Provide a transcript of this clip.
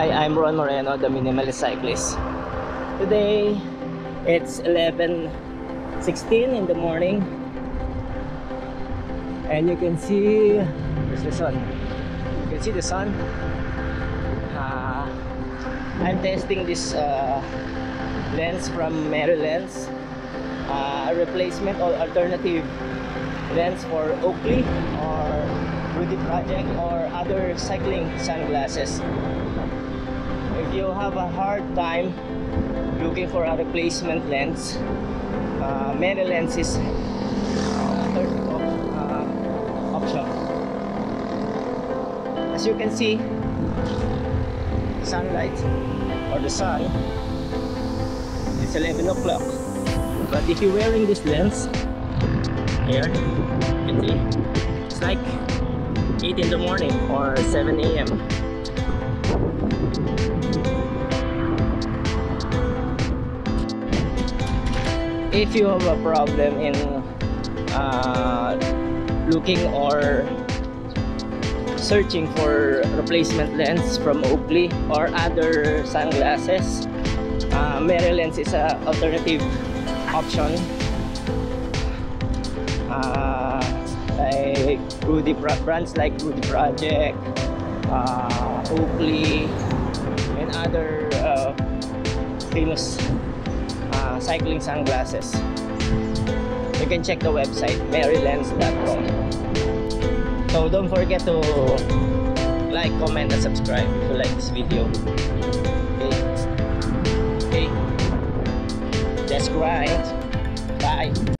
Hi, I'm Ron Moreno, the Minimalist Cyclist. Today, it's 11.16 in the morning. And you can see, the sun. You can see the sun. Uh, I'm testing this uh, lens from MRY Lens. Uh, a replacement or alternative lens for Oakley or Rudy Project or other cycling sunglasses. If you have a hard time looking for a replacement lens, uh, MRY Lens is uh, uh, option. As you can see, sunlight or the sun, it's 11 o'clock. But if you're wearing this lens, here, you can see, it's like 8 in the morning or 7 a.m. If you have a problem in uh, looking or searching for replacement lens from Oakley or other sunglasses, uh, MRY Lens is an alternative option. Uh, like Rudy brands like Rudy Project, uh, Oakley, and other uh, famous uh, cycling sunglasses. You can check the website mrylens.com. So don't forget to like, comment, and subscribe if you like this video. Okay. Okay. Grind. Bye.